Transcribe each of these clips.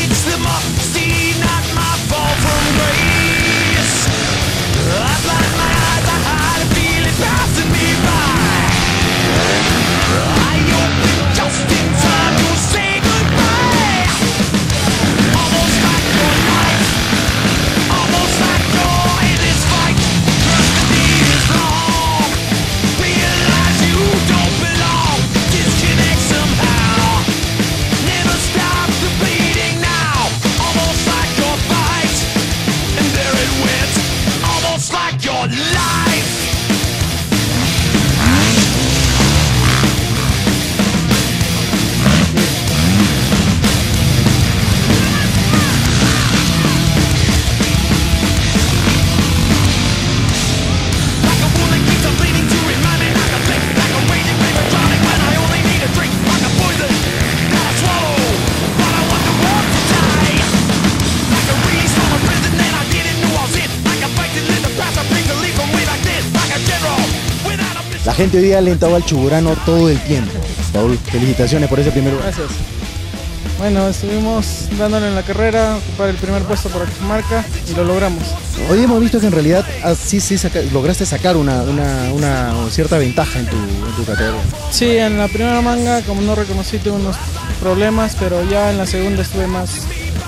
stitch them up. See, not my fault from grace. Gente hoy día ha alentado al Chuburano todo el tiempo. Paul, felicitaciones por ese primer lugar. Gracias. Bueno, estuvimos dándole en la carrera, ocupar el primer puesto por marca y lo logramos. Hoy hemos visto que en realidad así sí saca- lograste sacar una, una- una cierta ventaja en tu, en tu categoría. Sí, en la primera manga, como no reconocí, tuve unos problemas, pero ya en la segunda estuve más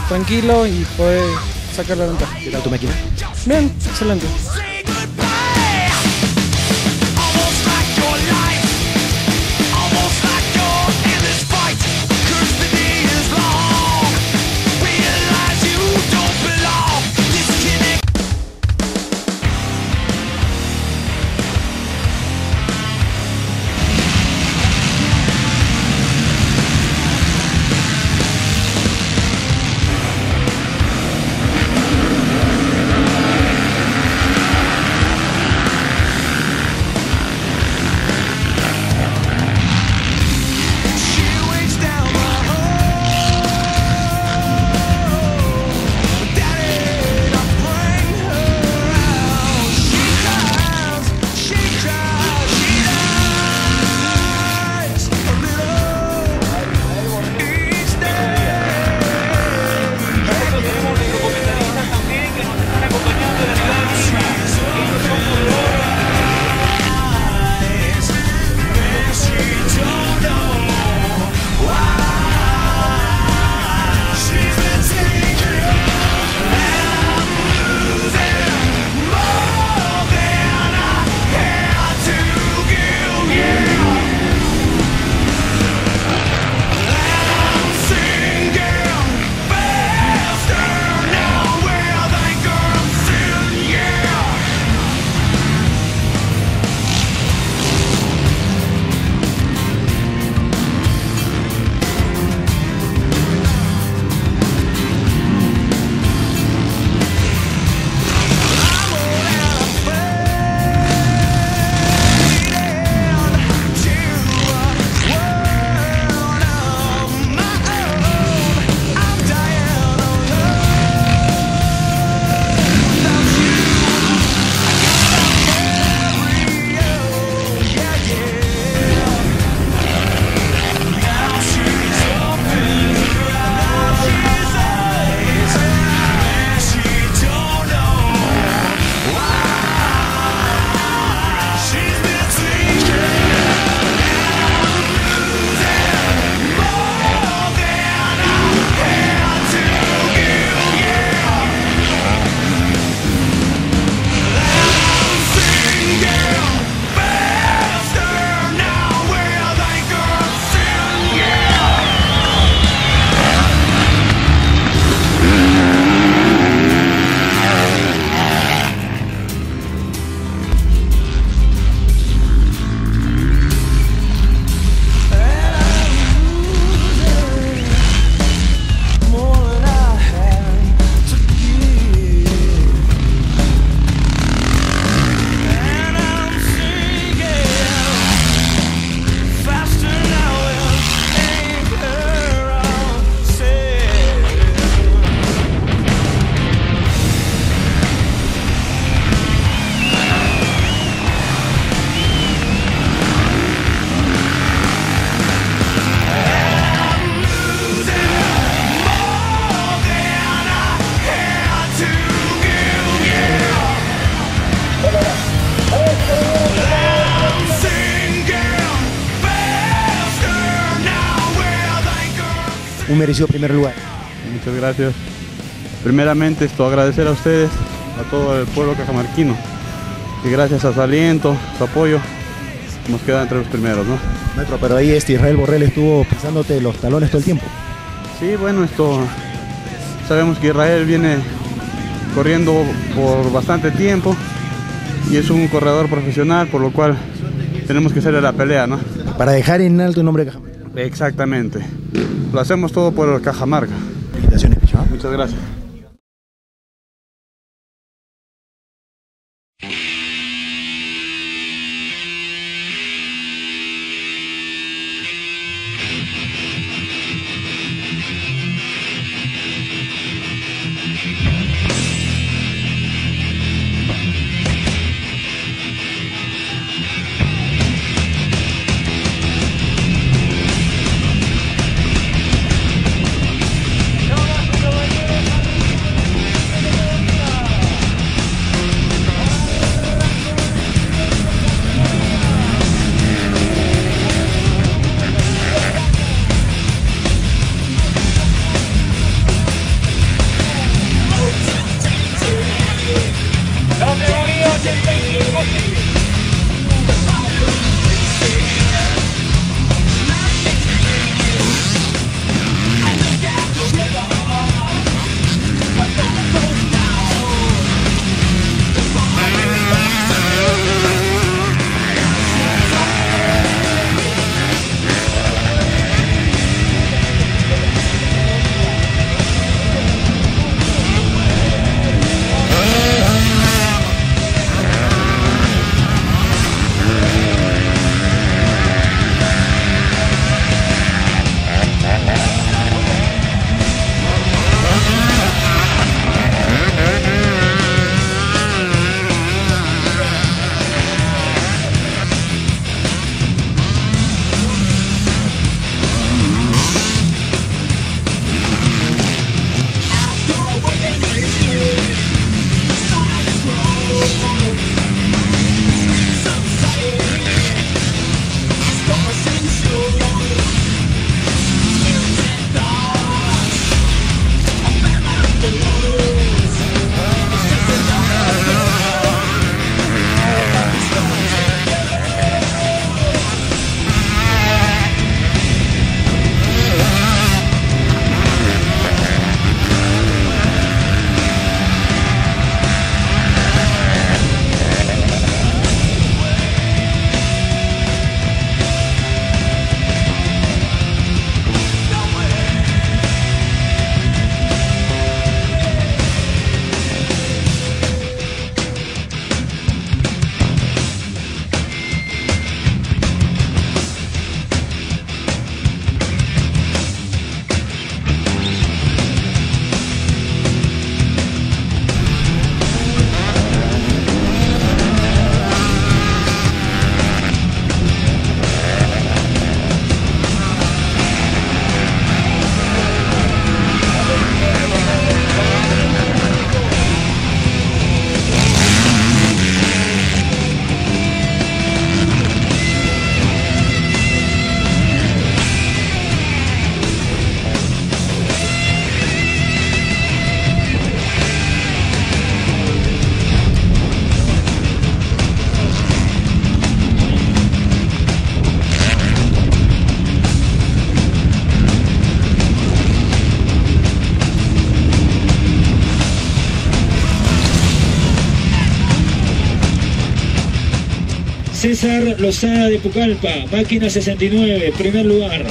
tranquilo y pude sacar la ventaja. ¿Qué tal tu máquina? Bien, excelente. Un merecido primer lugar. Muchas gracias. Primeramente, esto agradecer a ustedes, a todo el pueblo cajamarquino, que gracias a su aliento, su apoyo, nos queda entre los primeros, ¿no? Maestro, pero ahí este Israel Borrell estuvo pisándote los talones todo el tiempo. Sí, bueno, esto sabemos que Israel viene corriendo por bastante tiempo y es un corredor profesional, por lo cual tenemos que hacerle la pelea, ¿no? Para dejar en alto el nombre de Cajamarca. Exactamente. Lo hacemos todo por Cajamarca. Felicitaciones. Muchas gracias. you César Lozada de Pucallpa, máquina 69, primer lugar.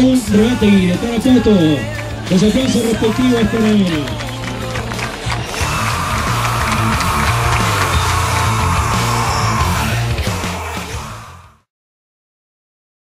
con rebate y de cara a. Los aplausos respectivos para